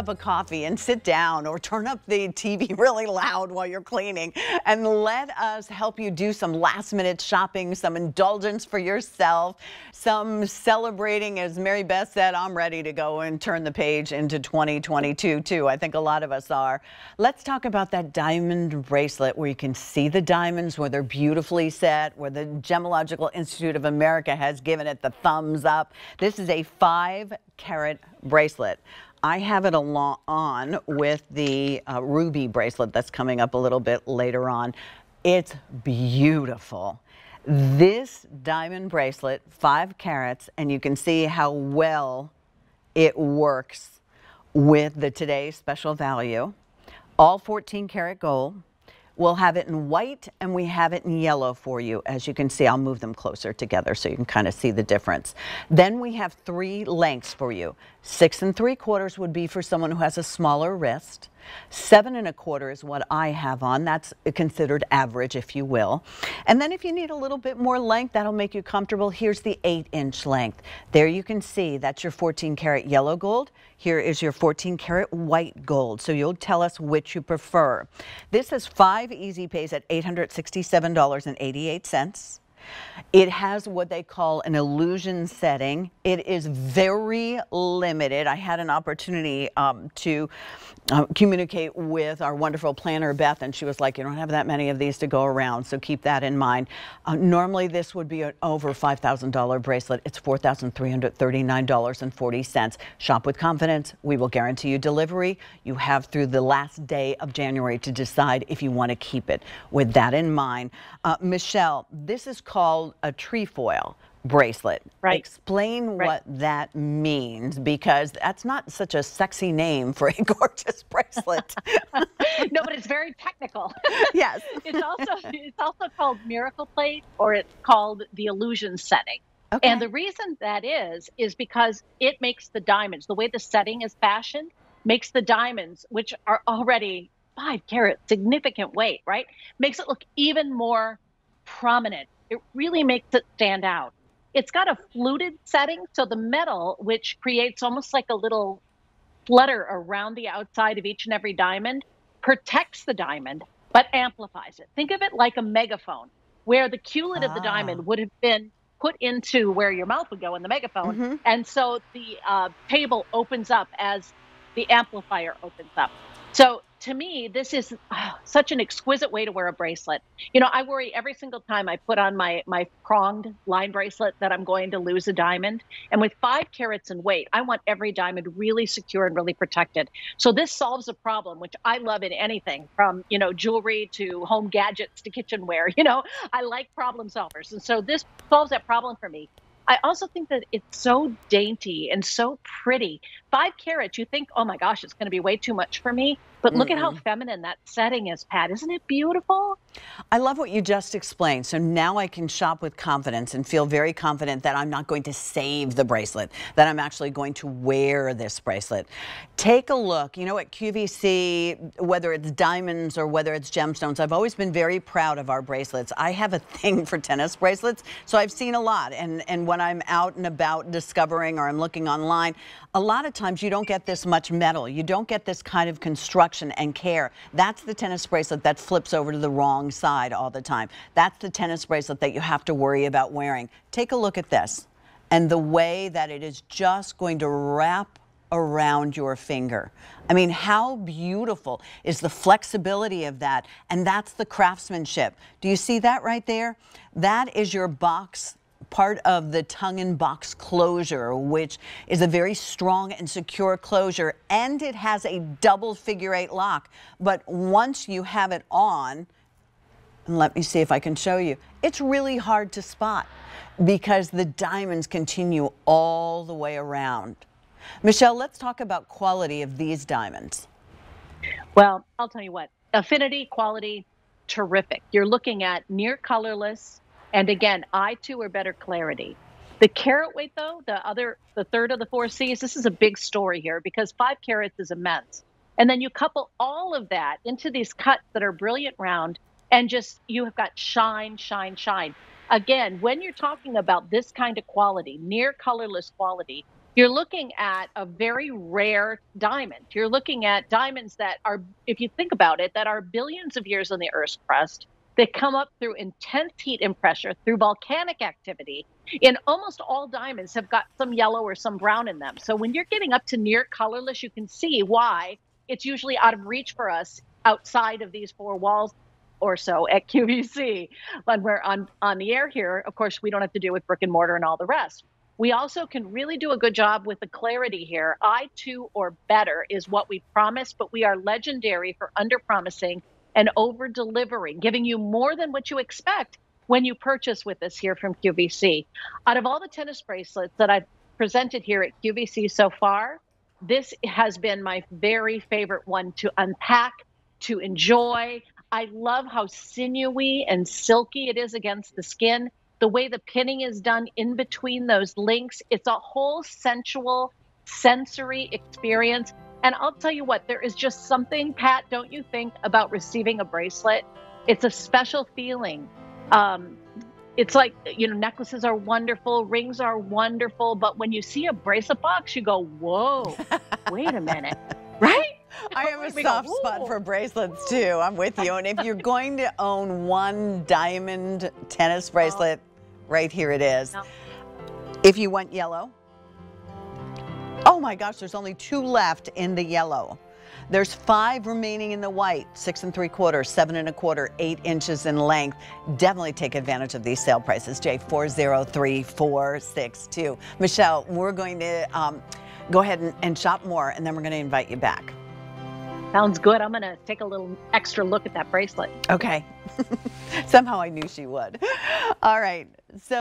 cup of coffee and sit down or turn up the TV really loud while you're cleaning and let us help you do some last minute shopping, some indulgence for yourself, some celebrating. As Mary Beth said, I'm ready to go and turn the page into 2022 too. I think a lot of us are. Let's talk about that diamond bracelet where you can see the diamonds, where they're beautifully set, where the Gemological Institute of America has given it the thumbs up. This is a five carat bracelet. I have it along on with the uh, ruby bracelet that's coming up a little bit later on. It's beautiful. This diamond bracelet, five carats, and you can see how well it works with the today's special value. All 14 karat gold. We'll have it in white and we have it in yellow for you. As you can see, I'll move them closer together so you can kind of see the difference. Then we have three lengths for you. Six and three quarters would be for someone who has a smaller wrist. Seven and a quarter is what I have on. That's considered average, if you will. And then if you need a little bit more length, that'll make you comfortable. Here's the eight inch length. There you can see that's your 14 karat yellow gold. Here is your 14 karat white gold. So you'll tell us which you prefer. This is five easy pays at $867.88. It has what they call an illusion setting. It is very limited. I had an opportunity um, to uh, communicate with our wonderful planner, Beth, and she was like, you don't have that many of these to go around, so keep that in mind. Uh, normally, this would be an over $5,000 bracelet. It's $4,339.40. Shop with confidence. We will guarantee you delivery. You have through the last day of January to decide if you want to keep it. With that in mind, uh, Michelle, this is called a trefoil bracelet. Right. Explain right. what that means because that's not such a sexy name for a gorgeous bracelet. no, but it's very technical. Yes. it's also it's also called miracle plate or it's called the illusion setting. Okay. And the reason that is is because it makes the diamonds, the way the setting is fashioned, makes the diamonds which are already 5 carat significant weight, right? Makes it look even more prominent it really makes it stand out. It's got a fluted setting, so the metal, which creates almost like a little flutter around the outside of each and every diamond, protects the diamond but amplifies it. Think of it like a megaphone, where the culet ah. of the diamond ah. would have been put into where your mouth would go in the megaphone. Mm-hmm. And so the uh, table opens up as the amplifier opens up. So to me, this is oh, such an exquisite way to wear a bracelet. You know, I worry every single time I put on my my pronged line bracelet that I'm going to lose a diamond. And with five carats in weight, I want every diamond really secure and really protected. So this solves a problem, which I love in anything from you know jewelry to home gadgets to kitchenware. You know, I like problem solvers, and so this solves that problem for me. I also think that it's so dainty and so pretty. Five carats, you think, oh my gosh, it's going to be way too much for me. But look mm at how feminine that setting is, Pat. Isn't it beautiful? I love what you just explained. So now I can shop with confidence and feel very confident that I'm not going to save the bracelet, that I'm actually going to wear this bracelet. Take a look. You know, at QVC, whether it's diamonds or whether it's gemstones, I've always been very proud of our bracelets. I have a thing for tennis bracelets, so I've seen a lot. And, and when I'm out and about discovering or I'm looking online, a lot of times you don't get this much metal. You don't get this kind of construction and care. That's the tennis bracelet that flips over to the wrong side all the time. That's the tennis bracelet that you have to worry about wearing. Take a look at this and the way that it is just going to wrap around your finger. I mean, how beautiful is the flexibility of that? And that's the craftsmanship. Do you see that right there? That is your box part of the tongue box closure, which is a very strong and secure closure, and it has a double figure eight lock. But once you have it on, and let me see if I can show you, it's really hard to spot because the diamonds continue all the way around. Michelle, let's talk about quality of these diamonds. Well, I'll tell you what, affinity, quality, terrific. You're looking at near colorless, and again, I2 are better clarity. The carat weight, though, the other, the third of the four C's, this is a big story here because five carats is immense. And then you couple all of that into these cuts that are brilliant round, and just you have got shine, shine, shine. Again, when you're talking about this kind of quality, near colorless quality, you're looking at a very rare diamond. You're looking at diamonds that are, if you think about it, that are billions of years on the Earth's crust that come up through intense heat and pressure, through volcanic activity. In almost all diamonds have got some yellow or some brown in them. So when you're getting up to near colorless, you can see why it's usually out of reach for us outside of these four walls or so at QVC. When we're on, on the air here, of course, we don't have to deal with brick and mortar and all the rest. We also can really do a good job with the clarity here. I2 or better is what we promise, but we are legendary for under promising and over delivering, giving you more than what you expect when you purchase with us here from QVC. Out of all the tennis bracelets that I've presented here at QVC so far, this has been my very favorite one to unpack, to enjoy. I love how sinewy and silky it is against the skin the way the pinning is done in between those links. It's a whole sensual, sensory experience. And I'll tell you what, there is just something, Pat, don't you think, about receiving a bracelet? It's a special feeling. Um, it's like, you know, necklaces are wonderful, rings are wonderful, but when you see a bracelet box, you go, whoa, wait a minute, right? I have a soft go, spot for bracelets too. I'm with you. And if you're going to own one diamond tennis bracelet, Right here it is. No. If you want yellow, oh my gosh, there's only two left in the yellow. There's five remaining in the white, six and three quarters, seven and a quarter, eight inches in length. Definitely take advantage of these sale prices. J403462. Michelle, we're going to um, go ahead and, and shop more, and then we're going to invite you back. Sounds good. I'm going to take a little extra look at that bracelet. Okay. Somehow I knew she would. All right. So